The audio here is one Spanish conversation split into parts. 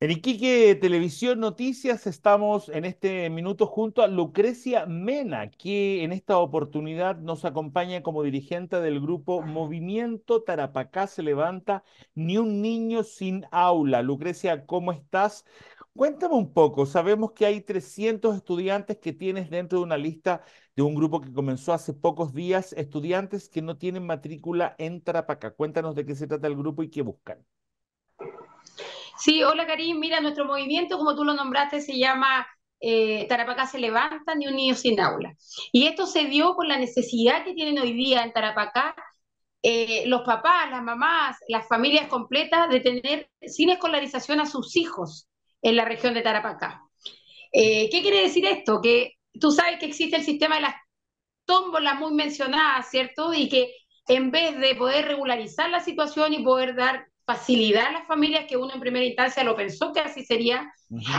En Iquique Televisión Noticias estamos en este minuto junto a Lucrecia Mena, que en esta oportunidad nos acompaña como dirigente del grupo Movimiento Tarapacá se levanta, ni un niño sin aula. Lucrecia, ¿cómo estás? Cuéntame un poco, sabemos que hay 300 estudiantes que tienes dentro de una lista de un grupo que comenzó hace pocos días, estudiantes que no tienen matrícula en Tarapacá. Cuéntanos de qué se trata el grupo y qué buscan. Sí, hola Karim, mira, nuestro movimiento, como tú lo nombraste, se llama eh, Tarapacá se levanta, ni un niño sin aula. Y esto se dio por la necesidad que tienen hoy día en Tarapacá eh, los papás, las mamás, las familias completas de tener sin escolarización a sus hijos en la región de Tarapacá. Eh, ¿Qué quiere decir esto? Que tú sabes que existe el sistema de las tómbolas muy mencionadas, ¿cierto? Y que en vez de poder regularizar la situación y poder dar facilidad a las familias, que uno en primera instancia lo pensó que así sería,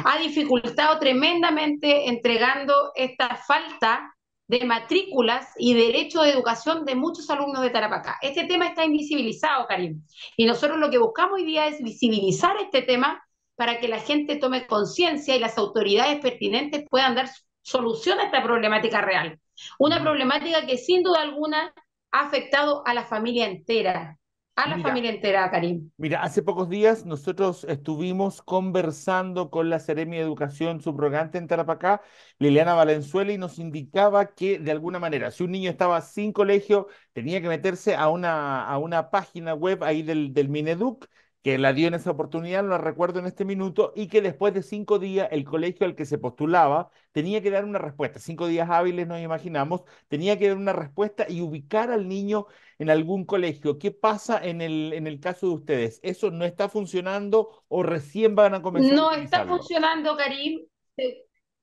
ha dificultado tremendamente entregando esta falta de matrículas y derecho de educación de muchos alumnos de Tarapacá. Este tema está invisibilizado, Karim, y nosotros lo que buscamos hoy día es visibilizar este tema para que la gente tome conciencia y las autoridades pertinentes puedan dar solución a esta problemática real. Una problemática que sin duda alguna ha afectado a la familia entera, a la familia entera, Karim. Mira, hace pocos días nosotros estuvimos conversando con la Seremi de Educación subrogante en Tarapacá, Liliana Valenzuela, y nos indicaba que de alguna manera, si un niño estaba sin colegio, tenía que meterse a una, a una página web ahí del, del Mineduc que la dio en esa oportunidad, lo recuerdo en este minuto, y que después de cinco días el colegio al que se postulaba tenía que dar una respuesta. Cinco días hábiles, nos imaginamos, tenía que dar una respuesta y ubicar al niño en algún colegio. ¿Qué pasa en el, en el caso de ustedes? ¿Eso no está funcionando o recién van a comenzar? No está funcionando, Karim.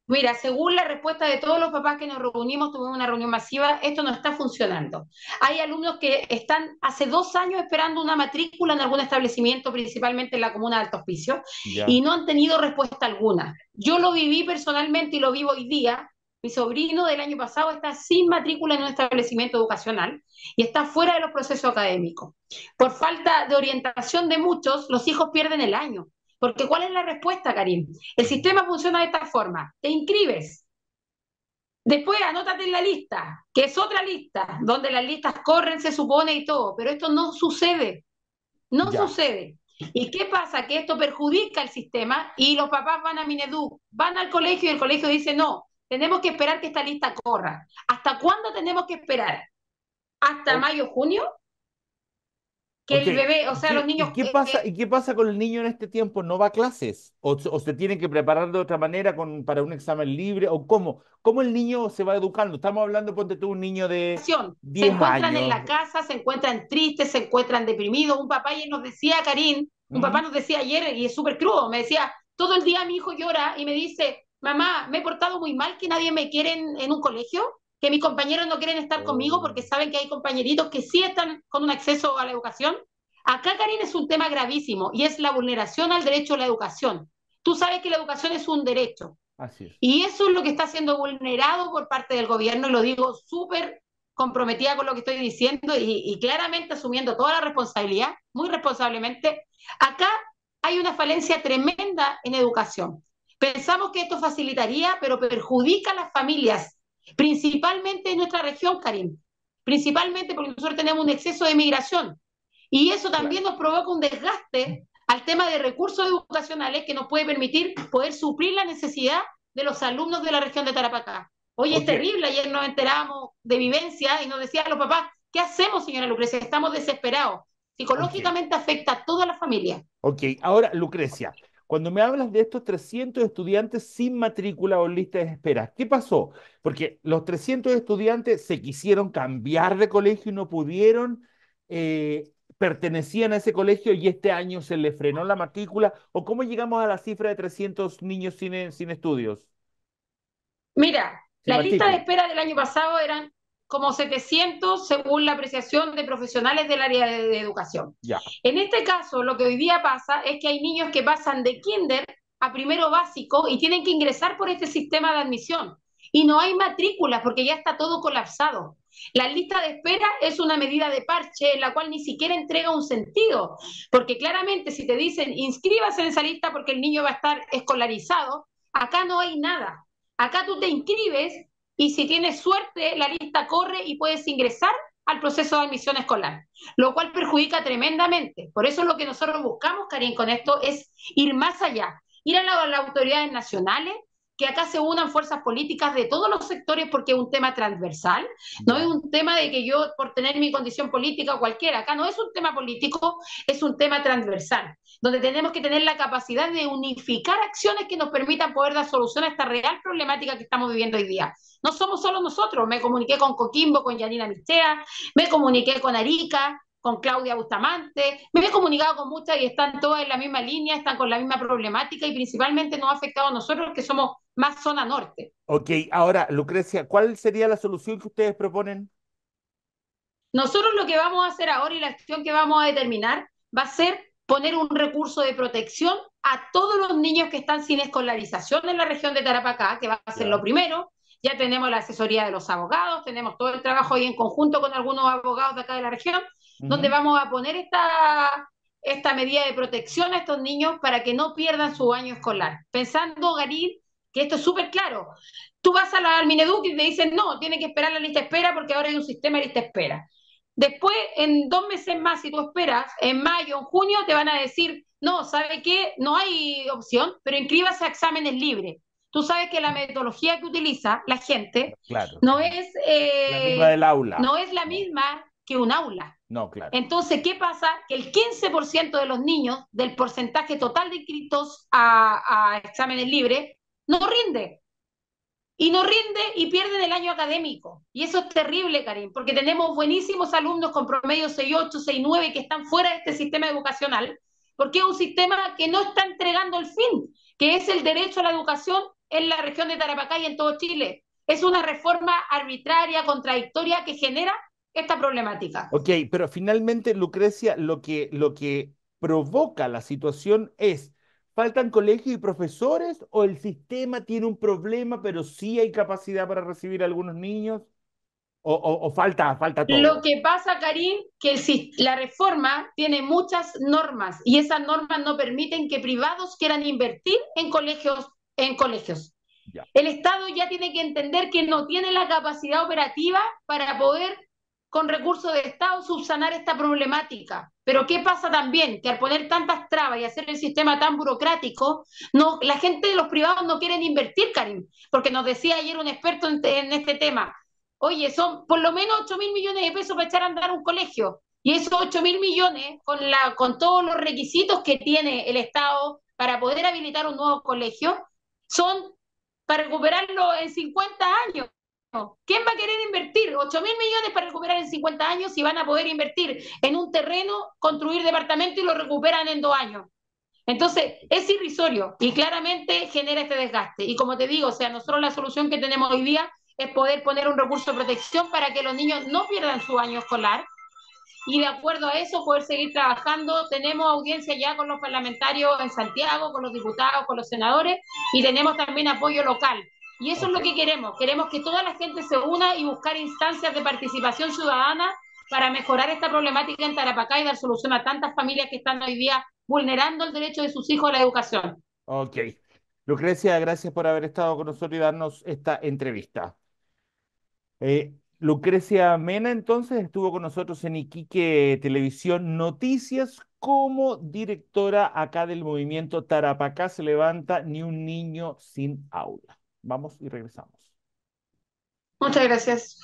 Mira, según la respuesta de todos los papás que nos reunimos, tuvimos una reunión masiva, esto no está funcionando. Hay alumnos que están hace dos años esperando una matrícula en algún establecimiento, principalmente en la comuna de Alto Hospicio, y no han tenido respuesta alguna. Yo lo viví personalmente y lo vivo hoy día. Mi sobrino del año pasado está sin matrícula en un establecimiento educacional y está fuera de los procesos académicos. Por falta de orientación de muchos, los hijos pierden el año. Porque ¿cuál es la respuesta, Karim? El sistema funciona de esta forma. Te inscribes. Después anótate en la lista, que es otra lista, donde las listas corren, se supone y todo, pero esto no sucede. No sucede. ¿Y qué pasa? Que esto perjudica el sistema y los papás van a Minedu, van al colegio y el colegio dice, no, tenemos que esperar que esta lista corra. ¿Hasta cuándo tenemos que esperar? ¿Hasta mayo, junio? Que el bebé, o sea, los niños... ¿y qué, pasa, ¿Y qué pasa con el niño en este tiempo? ¿No va a clases? ¿O, se tienen que preparar de otra manera con, para un examen libre? ¿O cómo? ¿Cómo el niño se va educando? Estamos hablando, ponte tú, un niño de 10 Se encuentran en la casa, se encuentran tristes, se encuentran deprimidos. Un papá ayer nos decía, Karim, un papá nos decía ayer, y es súper crudo, me decía, todo el día mi hijo llora y me dice, mamá, me he portado muy mal, que nadie me quiere en, un colegio que mis compañeros no quieren estar conmigo porque oh. saben que hay compañeritos que sí están con un acceso a la educación. Acá, Karin, es un tema gravísimo y es la vulneración al derecho a la educación. Tú sabes que la educación es un derecho. Así es. Y eso es lo que está siendo vulnerado por parte del gobierno, y lo digo súper comprometida con lo que estoy diciendo y, y, claramente asumiendo toda la responsabilidad, muy responsablemente. Acá hay una falencia tremenda en educación. Pensamos que esto facilitaría, pero perjudica a las familias principalmente en nuestra región, Karim, principalmente porque nosotros tenemos un exceso de migración y eso también nos provoca un desgaste al tema de recursos educacionales que nos puede permitir poder suplir la necesidad de los alumnos de la región de Tarapacá. Hoy es terrible, ayer nos enteramos de vivencia y nos decían los papás, ¿qué hacemos, señora Lucrecia? Estamos desesperados. Psicológicamente afecta a toda la familia. Ok, ahora Lucrecia, cuando me hablas de estos 300 estudiantes sin matrícula o lista de espera, ¿qué pasó? Porque los 300 estudiantes se quisieron cambiar de colegio y no pudieron, eh, pertenecían a ese colegio y este año se le frenó la matrícula, o cómo llegamos a la cifra de 300 niños sin, sin estudios. Mira, la lista de espera del año pasado eran como 700 según la apreciación de profesionales del área de, educación. En este caso, lo que hoy día pasa es que hay niños que pasan de kinder a primero básico y tienen que ingresar por este sistema de admisión. Y no hay matrículas porque ya está todo colapsado. La lista de espera es una medida de parche en la cual ni siquiera entrega un sentido, porque claramente si te dicen inscríbase en esa lista porque el niño va a estar escolarizado, acá no hay nada. Acá tú te inscribes y si tienes suerte, la lista corre y puedes ingresar al proceso de admisión escolar, lo cual perjudica tremendamente. Por eso lo que nosotros buscamos, Karim, con esto es ir más allá, ir a, a las autoridades nacionales, que acá se unan fuerzas políticas de todos los sectores porque es un tema transversal, no es un tema de que yo por tener mi condición política o cualquiera, acá no es un tema político, es un tema transversal, donde tenemos que tener la capacidad de unificar acciones que nos permitan poder dar solución a esta real problemática que estamos viviendo hoy día. No somos solo nosotros, me comuniqué con Coquimbo, con Yanina Mistea, me comuniqué con Arica, con Claudia Bustamante, me he comunicado con muchas y están todas en la misma línea, están con la misma problemática y principalmente nos ha afectado a nosotros que somos más zona norte. Ok, ahora, Lucrecia, ¿cuál sería la solución que ustedes proponen? Nosotros lo que vamos a hacer ahora y la acción que vamos a determinar va a ser poner un recurso de protección a todos los niños que están sin escolarización en la región de Tarapacá, que va a ser lo primero. Ya tenemos la asesoría de los abogados, tenemos todo el trabajo ahí en conjunto con algunos abogados de acá de la región donde vamos a poner esta, esta medida de protección a estos niños para que no pierdan su año escolar. Pensando, Garín, que esto es súper claro. Tú vas a la, Mineduc y te dicen, no, tiene que esperar la lista de espera porque ahora hay un sistema de lista de espera. Después, en dos meses más, si tú esperas, en mayo, en junio, te van a decir, no, ¿sabe qué? No hay opción, pero inscríbase a exámenes libres. Tú sabes que la metodología que utiliza la gente no es eh, la misma del aula. No es la misma que un aula. No, claro. Entonces, ¿qué pasa? Que el 15% de los niños del porcentaje total de inscritos a, exámenes libres no rinde. Y no rinde y pierden el año académico. Y eso es terrible, Karim, porque tenemos buenísimos alumnos con promedio 6.8, 6.9 que están fuera de este sistema educacional, porque es un sistema que no está entregando el fin, que es el derecho a la educación en la región de Tarapacá y en todo Chile. Es una reforma arbitraria, contradictoria, que genera esta problemática. Ok, pero finalmente, Lucrecia, lo que, lo que provoca la situación es, ¿faltan colegios y profesores o el sistema tiene un problema, pero sí hay capacidad para recibir a algunos niños? O, o, falta, falta todo. Lo que pasa, Karim, que el, la reforma tiene muchas normas y esas normas no permiten que privados quieran invertir en colegios, en colegios. El Estado ya tiene que entender que no tiene la capacidad operativa para poder con recursos de Estado subsanar esta problemática. Pero ¿qué pasa también? Que al poner tantas trabas y hacer el sistema tan burocrático, no, la gente de los privados no quieren invertir, Karim, porque nos decía ayer un experto en, este tema, oye, son por lo menos 8 mil millones de pesos para echar a andar un colegio. Y esos 8 mil millones, con, la, con todos los requisitos que tiene el Estado para poder habilitar un nuevo colegio, son para recuperarlo en 50 años. ¿Quién va a querer invertir 8 mil millones para recuperar en 50 años si van a poder invertir en un terreno, construir departamento y lo recuperan en dos años? Entonces, es irrisorio y claramente genera este desgaste. Y como te digo, o sea, nosotros la solución que tenemos hoy día es poder poner un recurso de protección para que los niños no pierdan su año escolar y de acuerdo a eso poder seguir trabajando. Tenemos audiencia ya con los parlamentarios en Santiago, con los diputados, con los senadores y tenemos también apoyo local. Y eso es lo que queremos. Queremos que toda la gente se una y buscar instancias de participación ciudadana para mejorar esta problemática en Tarapacá y dar solución a tantas familias que están hoy día vulnerando el derecho de sus hijos a la educación. Ok. Lucrecia, gracias por haber estado con nosotros y darnos esta entrevista. Eh, Lucrecia Mena entonces estuvo con nosotros en Iquique Televisión Noticias como directora acá del movimiento Tarapacá se levanta ni un niño sin aula. Vamos y regresamos. Muchas gracias.